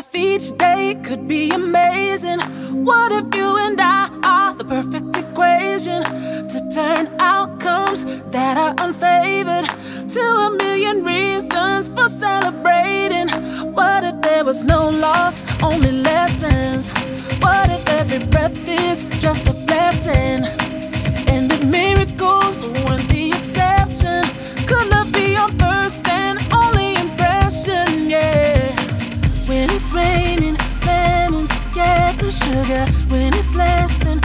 if each day could be amazing? What if you and I are the perfect equation to turn outcomes that are unfavored to a million reasons for celebrating? What if there was no loss, only lessons? What if every breath is just a blessing? It's raining, lemons get the sugar. When it's less than